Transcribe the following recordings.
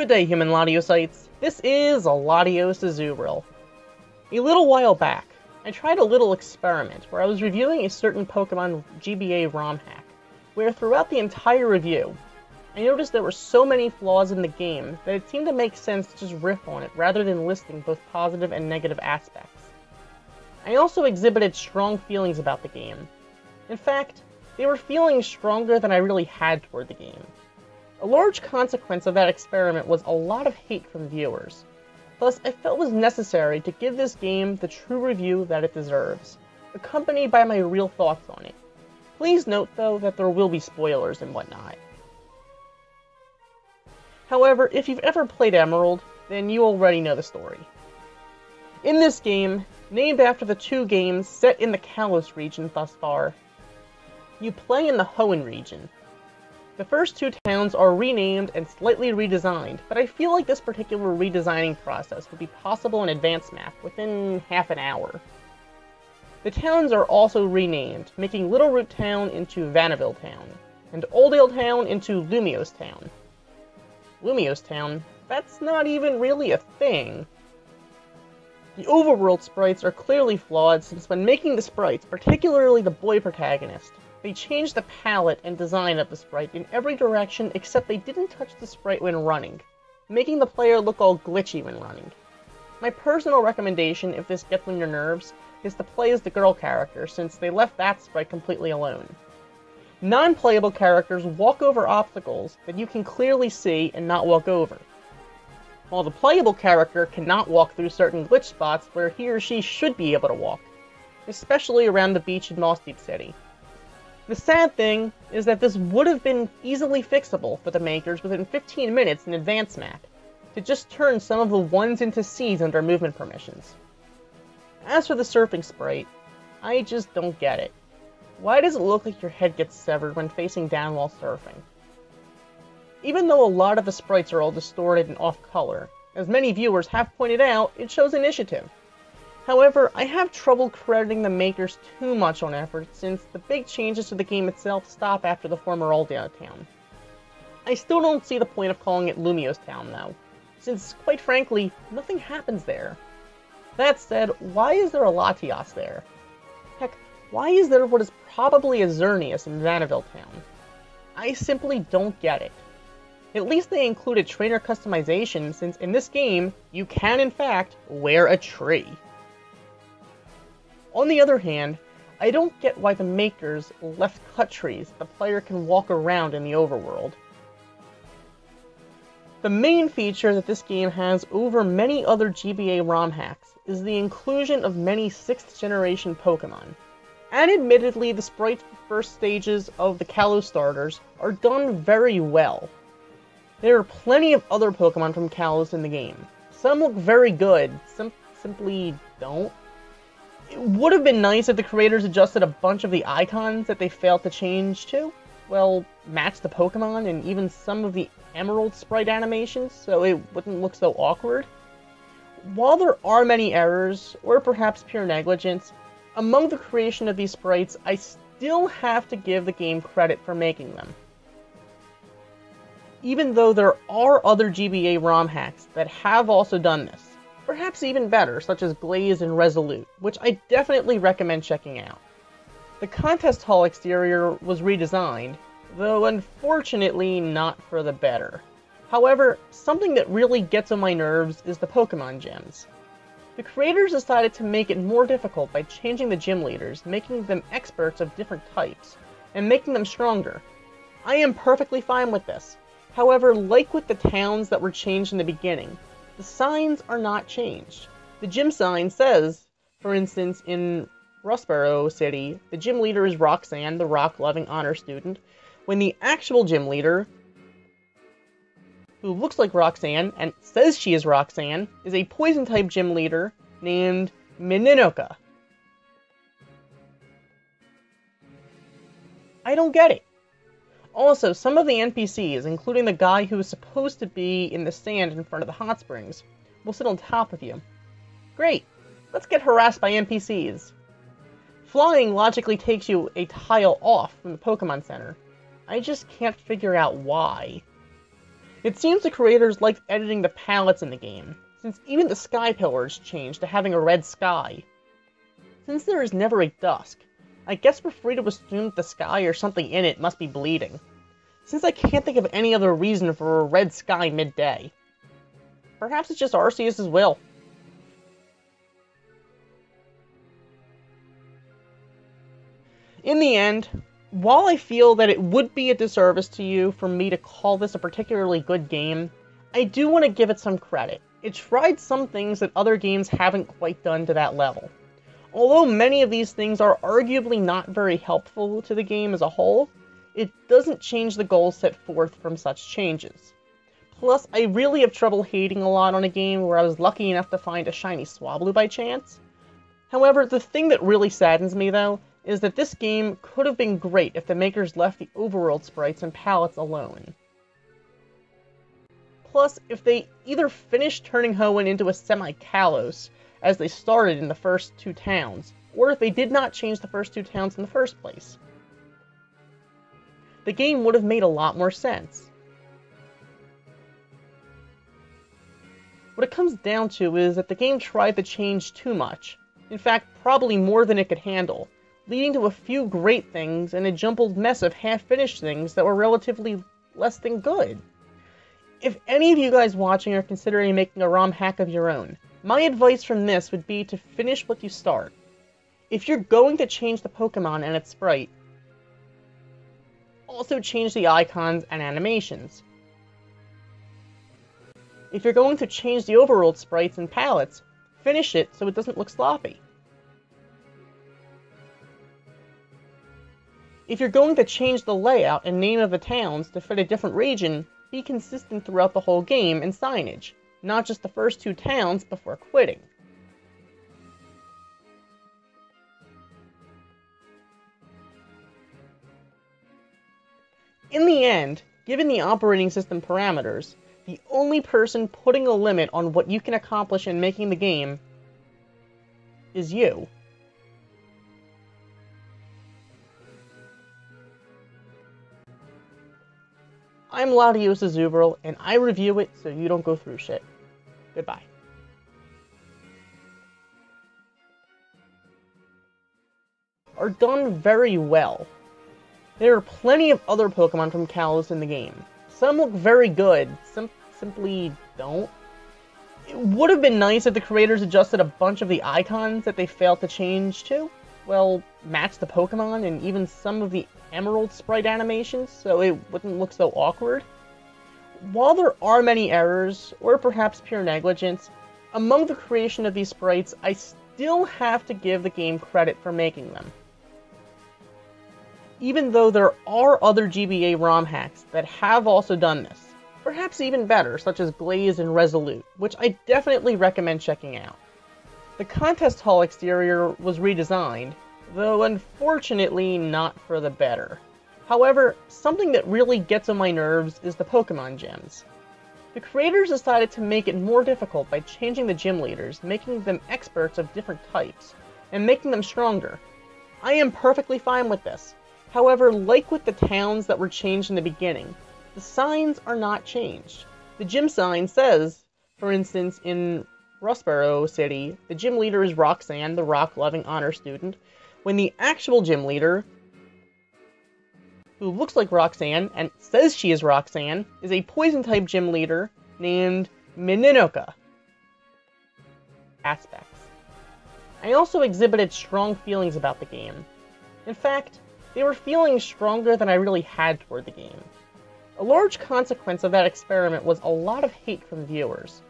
Good day, human Latiosites. This is a Latios Azurill. A little while back, I tried a little experiment where I was reviewing a certain Pokemon GBA ROM hack, where throughout the entire review, I noticed there were so many flaws in the game that it seemed to make sense to just riff on it rather than listing both positive and negative aspects. I also exhibited strong feelings about the game. In fact, they were feelings stronger than I really had toward the game. A large consequence of that experiment was a lot of hate from viewers. Thus, I felt it was necessary to give this game the true review that it deserves, accompanied by my real thoughts on it. Please note, though, that there will be spoilers and whatnot. However, if you've ever played Emerald, then you already know the story. In this game, named after the two games set in the Kalos region thus far, you play in the Hoenn region, the first two towns are renamed and slightly redesigned, but I feel like this particular redesigning process would be possible in Advanced Map within half an hour. The towns are also renamed, making Littleroot Town into Vaniville Town, and Oldale Town into Lumiose Town. Lumiose Town? That's not even really a thing. The overworld sprites are clearly flawed since when making the sprites, particularly the boy protagonist, they changed the palette and design of the sprite in every direction except they didn't touch the sprite when running, making the player look all glitchy when running. My personal recommendation, if this gets on your nerves, is to play as the girl character, since they left that sprite completely alone. Non-playable characters walk over obstacles that you can clearly see and not walk over, while the playable character cannot walk through certain glitch spots where he or she should be able to walk, especially around the beach in Mossdeep City. The sad thing is that this would have been easily fixable for the makers within 15 minutes in Advance Map, to just turn some of the ones into Cs under movement permissions. As for the surfing sprite, I just don't get it. Why does it look like your head gets severed when facing down while surfing? Even though a lot of the sprites are all distorted and off-color, as many viewers have pointed out, it shows initiative. However, I have trouble crediting the makers too much on effort since the big changes to the game itself stop after the former Oldale town. I still don't see the point of calling it Lumiose Town though, since quite frankly, nothing happens there. That said, why is there a Latias there? Heck, why is there what is probably a Xerneas in Vaniville Town? I simply don't get it. At least they included trainer customization since in this game, you can in fact wear a tree. On the other hand, I don't get why the makers left cut trees the player can walk around in the overworld. The main feature that this game has over many other GBA ROM hacks is the inclusion of many 6th generation Pokemon. And admittedly, the sprites for first stages of the Kalos starters are done very well. There are plenty of other Pokemon from Kalos in the game. Some look very good, some simply don't would have been nice if the creators adjusted a bunch of the icons that they failed to change to. Well, match the Pokemon and even some of the Emerald sprite animations so it wouldn't look so awkward. While there are many errors, or perhaps pure negligence, among the creation of these sprites, I still have to give the game credit for making them. Even though there are other GBA ROM hacks that have also done this perhaps even better, such as Blaze and Resolute, which I definitely recommend checking out. The contest hall exterior was redesigned, though unfortunately not for the better. However, something that really gets on my nerves is the Pokemon gyms. The creators decided to make it more difficult by changing the gym leaders, making them experts of different types, and making them stronger. I am perfectly fine with this. However, like with the towns that were changed in the beginning, the signs are not changed. The gym sign says, for instance, in Rustboro City, the gym leader is Roxanne, the rock-loving honor student, when the actual gym leader, who looks like Roxanne and says she is Roxanne, is a poison-type gym leader named Mininoka. I don't get it. Also, some of the NPCs, including the guy who is supposed to be in the sand in front of the hot springs, will sit on top of you. Great! Let's get harassed by NPCs. Flying logically takes you a tile off from the Pokemon Center. I just can't figure out why. It seems the creators liked editing the palettes in the game, since even the sky pillars changed to having a red sky. Since there is never a dusk, I guess we're free to assume the sky or something in it must be bleeding, since I can't think of any other reason for a red sky midday. Perhaps it's just Arceus' will. In the end, while I feel that it would be a disservice to you for me to call this a particularly good game, I do want to give it some credit. It tried some things that other games haven't quite done to that level. Although many of these things are arguably not very helpful to the game as a whole, it doesn't change the goals set forth from such changes. Plus, I really have trouble hating a lot on a game where I was lucky enough to find a shiny Swablu by chance. However, the thing that really saddens me, though, is that this game could have been great if the makers left the overworld sprites and palettes alone. Plus, if they either finished turning Hoenn into a semi-Kalos, as they started in the first two towns, or if they did not change the first two towns in the first place. The game would have made a lot more sense. What it comes down to is that the game tried to change too much, in fact, probably more than it could handle, leading to a few great things and a jumbled mess of half-finished things that were relatively less than good. If any of you guys watching are considering making a ROM hack of your own, my advice from this would be to finish what you start. If you're going to change the Pokemon and its sprite, also change the icons and animations. If you're going to change the overworld sprites and palettes, finish it so it doesn't look sloppy. If you're going to change the layout and name of the towns to fit a different region, be consistent throughout the whole game and signage, not just the first two towns before quitting. In the end, given the operating system parameters, the only person putting a limit on what you can accomplish in making the game is you. I'm Latios Azubral, and I review it so you don't go through shit. Goodbye. Are done very well. There are plenty of other Pokemon from Kalos in the game. Some look very good, some simply don't. It would have been nice if the creators adjusted a bunch of the icons that they failed to change to. Well, match the Pokemon and even some of the Emerald sprite animations so it wouldn't look so awkward. While there are many errors, or perhaps pure negligence, among the creation of these sprites, I still have to give the game credit for making them. Even though there are other GBA ROM hacks that have also done this, perhaps even better, such as Glaze and Resolute, which I definitely recommend checking out. The contest hall exterior was redesigned, though unfortunately not for the better. However, something that really gets on my nerves is the Pokemon Gyms. The creators decided to make it more difficult by changing the gym leaders, making them experts of different types, and making them stronger. I am perfectly fine with this. However, like with the towns that were changed in the beginning, the signs are not changed. The gym sign says, for instance, in Rustboro City, the gym leader is Roxanne, the rock-loving honor student, when the actual gym leader, who looks like Roxanne and says she is Roxanne, is a poison type gym leader named Mininoka. Aspects. I also exhibited strong feelings about the game. In fact, they were feelings stronger than I really had toward the game. A large consequence of that experiment was a lot of hate from viewers.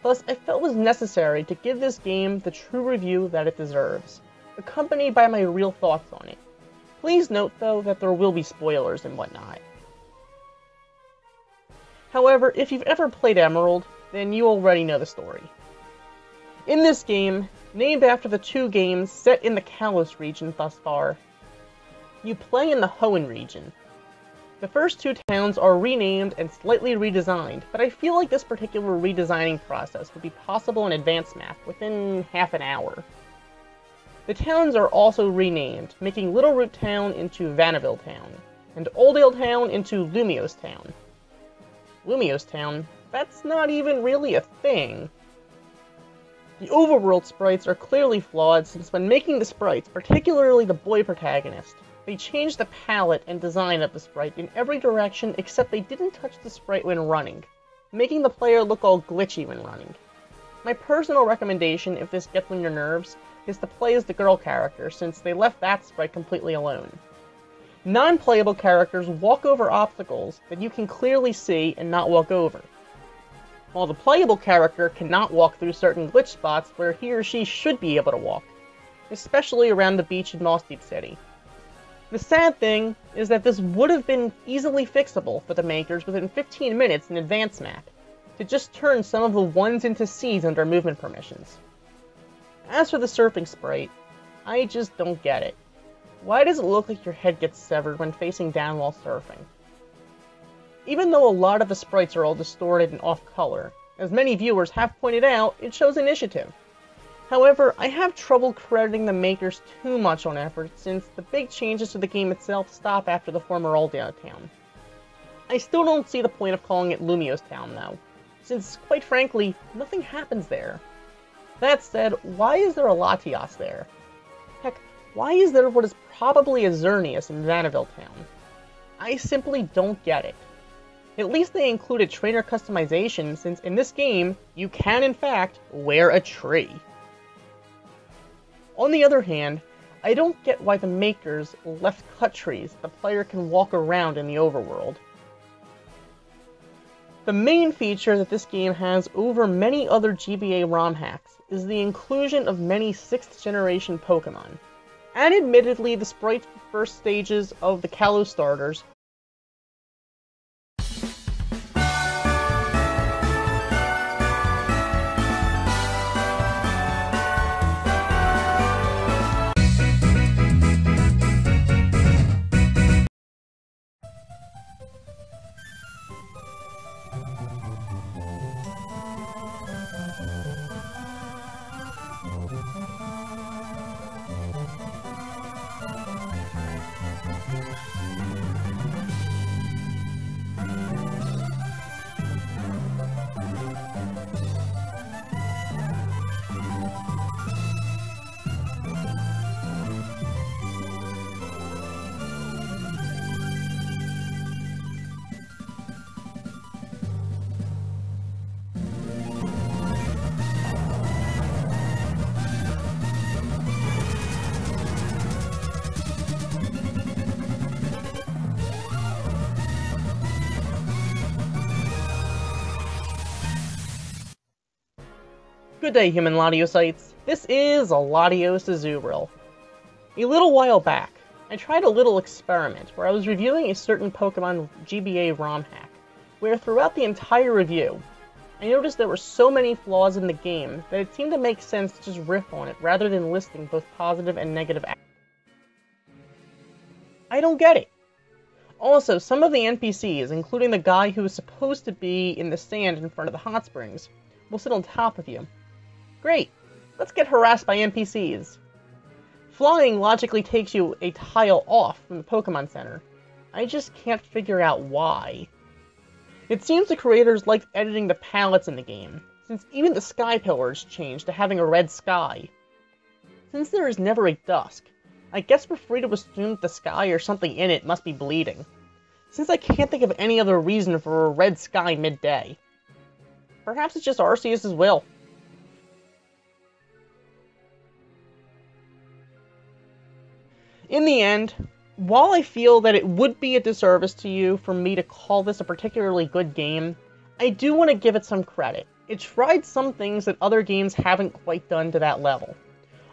Plus, I felt it was necessary to give this game the true review that it deserves accompanied by my real thoughts on it. Please note, though, that there will be spoilers and whatnot. However, if you've ever played Emerald, then you already know the story. In this game, named after the two games set in the Kalos region thus far, you play in the Hoenn region. The first two towns are renamed and slightly redesigned, but I feel like this particular redesigning process would be possible in Advanced Map within half an hour. The towns are also renamed, making Littleroot Town into Vaniville Town, and Oldale Town into Lumiose Town. Lumiose Town, that's not even really a thing. The overworld sprites are clearly flawed since when making the sprites, particularly the boy protagonist, they changed the palette and design of the sprite in every direction except they didn't touch the sprite when running, making the player look all glitchy when running. My personal recommendation, if this gets on your nerves, is to play as the girl character since they left that sprite completely alone. Non-playable characters walk over obstacles that you can clearly see and not walk over while the playable character cannot walk through certain glitch spots where he or she should be able to walk, especially around the beach in Mossdeep City. The sad thing is that this would have been easily fixable for the makers within 15 minutes in Advance Map, to just turn some of the ones into C's under movement permissions. As for the surfing sprite, I just don't get it. Why does it look like your head gets severed when facing down while surfing? Even though a lot of the sprites are all distorted and off-color, as many viewers have pointed out, it shows initiative. However, I have trouble crediting the makers too much on effort since the big changes to the game itself stop after the former Oldale town. I still don't see the point of calling it Lumiose Town though, since quite frankly, nothing happens there. That said, why is there a Latias there? Heck, why is there what is probably a Xerneas in Vaniville Town? I simply don't get it. At least they included trainer customization, since in this game, you can in fact wear a tree. On the other hand, I don't get why the makers left cut trees the player can walk around in the overworld. The main feature that this game has over many other GBA ROM hacks is the inclusion of many 6th generation Pokemon. And admittedly, the sprites for first stages of the Kalos starters Good day, human Latiosites. This is a Latios Azurill. A little while back, I tried a little experiment where I was reviewing a certain Pokemon GBA ROM hack, where throughout the entire review, I noticed there were so many flaws in the game that it seemed to make sense to just riff on it rather than listing both positive and negative I don't get it. Also, some of the NPCs, including the guy who was supposed to be in the sand in front of the hot springs, will sit on top of you, Great. Let's get harassed by NPCs. Flying logically takes you a tile off from the Pokemon Center. I just can't figure out why. It seems the creators liked editing the palettes in the game, since even the sky pillars changed to having a red sky. Since there is never a dusk, I guess we're free to assume that the sky or something in it must be bleeding, since I can't think of any other reason for a red sky midday. Perhaps it's just Arceus' will. In the end, while I feel that it would be a disservice to you for me to call this a particularly good game, I do want to give it some credit. It tried some things that other games haven't quite done to that level.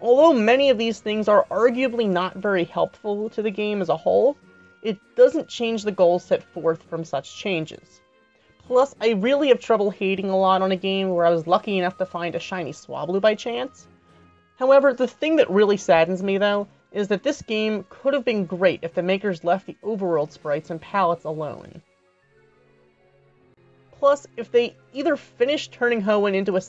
Although many of these things are arguably not very helpful to the game as a whole, it doesn't change the goals set forth from such changes. Plus, I really have trouble hating a lot on a game where I was lucky enough to find a shiny Swablu by chance. However, the thing that really saddens me, though, is that this game could have been great if the makers left the overworld sprites and palettes alone. Plus, if they either finished turning Hoenn into a